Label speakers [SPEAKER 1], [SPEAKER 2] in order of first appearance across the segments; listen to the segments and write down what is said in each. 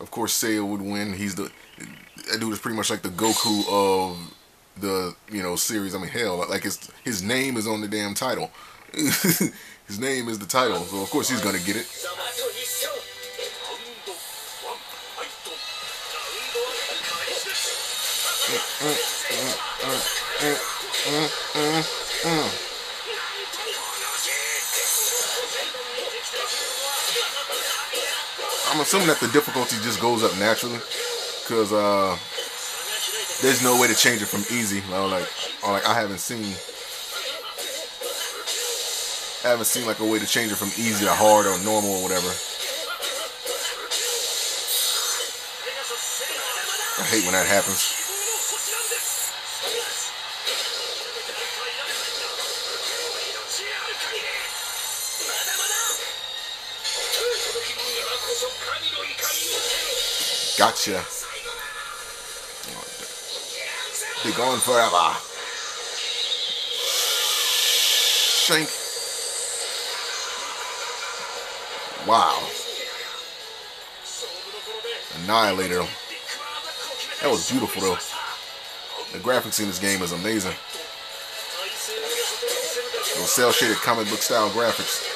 [SPEAKER 1] of course Seiya would win. He's the that dude is pretty much like the Goku of the you know series. I mean, hell, like his his name is on the damn title. his name is the title, so of course he's gonna get it. Mm, mm, mm, I'm assuming that the difficulty just goes up naturally, cause uh, there's no way to change it from easy. Like, or like I haven't seen, I haven't seen like a way to change it from easy to hard or normal or whatever. I hate when that happens. Gotcha. Be gone forever. Shank. Wow. Annihilator. That was beautiful though. The graphics in this game is amazing. Those cell shaded comic book style graphics.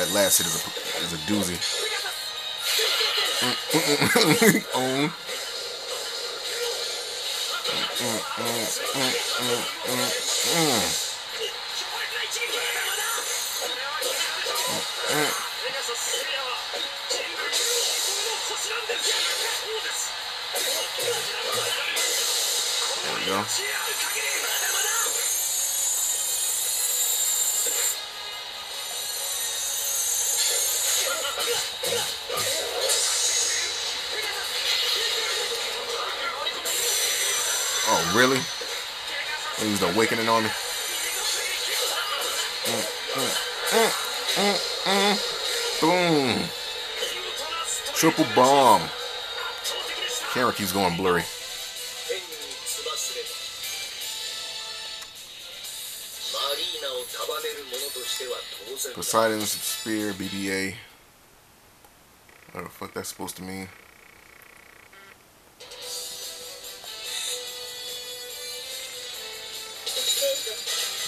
[SPEAKER 1] That last hit is a, is a doozy. Own. There we go. Really? He was awakening on me. Boom. Triple bomb. Camera keeps going blurry. Poseidon's spear, BBA. What the fuck that's supposed to mean?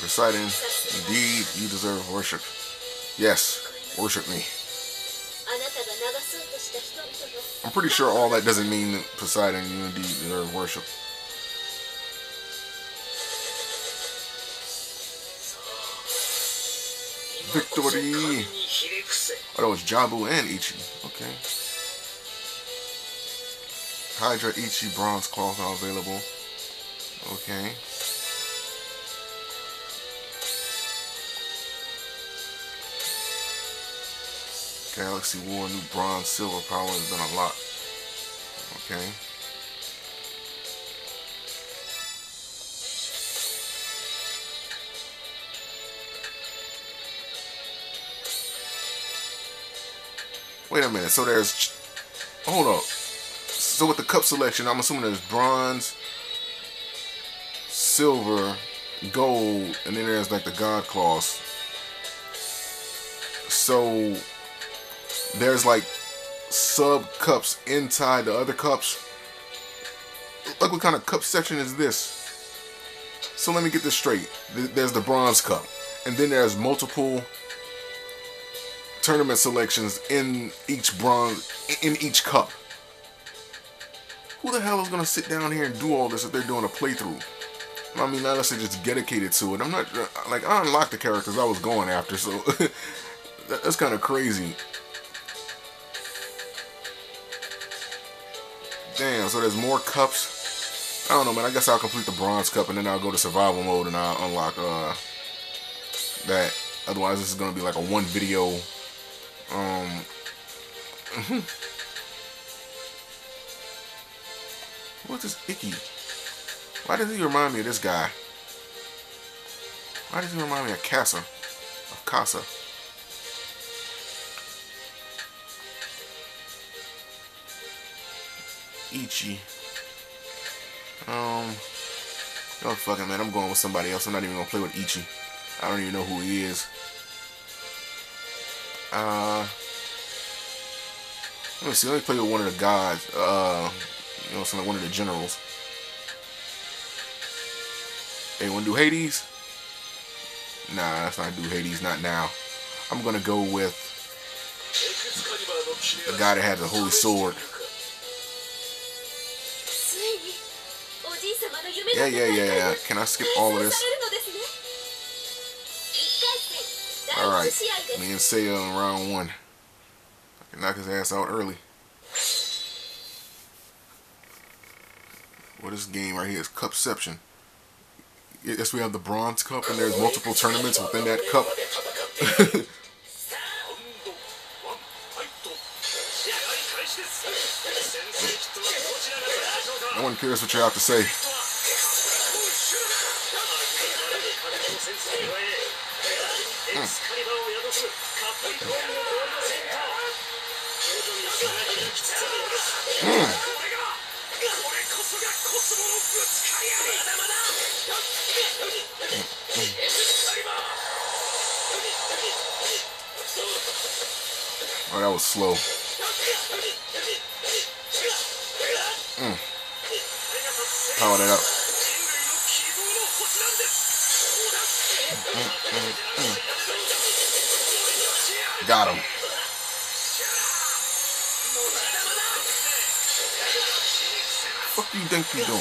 [SPEAKER 1] Poseidon, indeed you deserve worship. Yes, worship me. I'm pretty sure all that doesn't mean that Poseidon, you indeed deserve worship. Victory! Oh, that was Jabu and Ichi. Okay. Hydra Ichi bronze cloth now available. Okay. Galaxy War new bronze silver power has been unlocked. Okay. Wait a minute. So there's. Hold up. So with the cup selection, I'm assuming there's bronze, silver, gold, and then there's like the God cloths. So there's like sub cups inside the other cups. Like what kind of cup section is this? So let me get this straight. There's the bronze cup, and then there's multiple tournament selections in each bronze in each cup. Who the hell is gonna sit down here and do all this if they're doing a playthrough? I mean, unless they're just dedicated to it. I'm not uh, like I unlocked the characters I was going after, so that's kind of crazy. Damn, so there's more cups. I don't know, man. I guess I'll complete the bronze cup and then I'll go to survival mode and I'll unlock uh that. Otherwise, this is gonna be like a one video. Um. What's this Ichi? Why does he remind me of this guy? Why does he remind me of Casa? Of Casa? Ichi. Um, Oh fucking man, I'm going with somebody else. I'm not even gonna play with Ichi. I don't even know who he is. Uh, let me see. Let me play with one of the gods. Uh, you know, some like one of the generals. Hey, wanna do Hades? Nah, that's not do Hades. Not now. I'm gonna go with a guy that has a holy sword. Yeah, yeah, yeah, yeah. Can I skip all of this? Alright. Me and Seiya in round one. I can knock his ass out early. What is this game right here is Cupception. Yes, we have the Bronze Cup, and there's multiple tournaments within that cup. no one cares what you have to say. Oh, that was slow. Power that up. Got him. What do you think you're doing?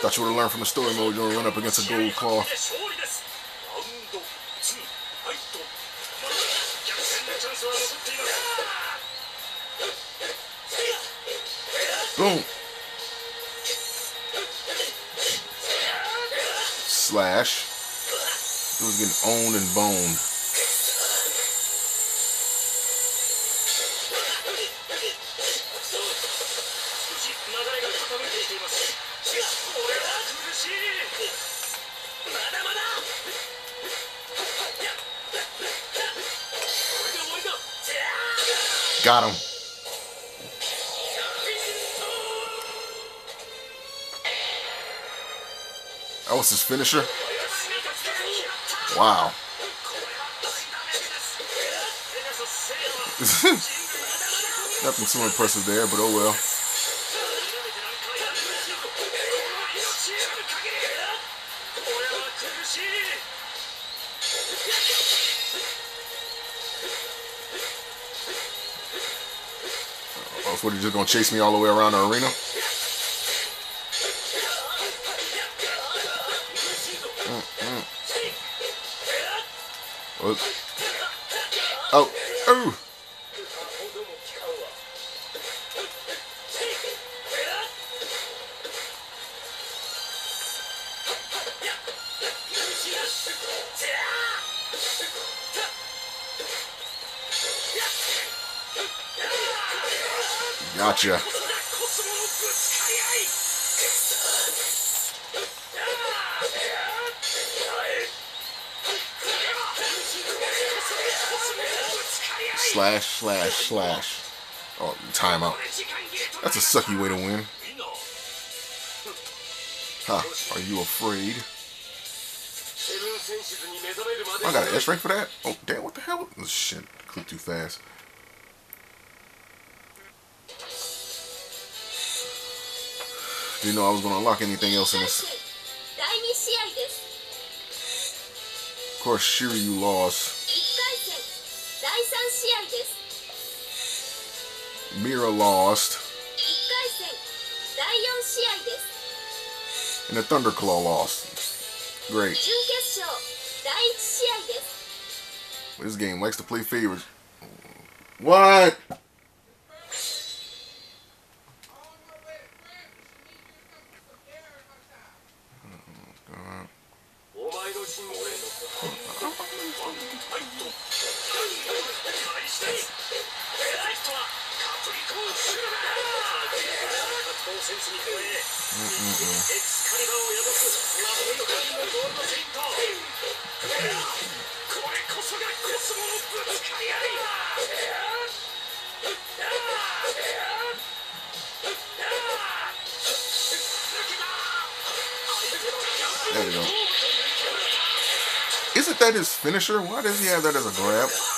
[SPEAKER 1] Thought you would have learned from the story mode you're gonna run up against a gold cloth. Boom. Slash. It was getting owned and boned. Got him. That was his finisher. Wow. Nothing too impressive there, but oh well. Oh, so what, you just gonna chase me all the way around the arena? Oh. Oh. Oh. Gotcha. Slash, slash, slash. Oh, timeout. That's a sucky way to win. Huh, are you afraid? I got an S rank for that? Oh, damn, what the hell? Oh, shit, clicked too fast. Didn't know I was going to unlock anything else in this. Of course, Shiryu lost. Mira lost. And the Thunderclaw lost. Great. This game likes to play favorites. What? There we go. Isn't that his finisher? Why does he have that as a grab?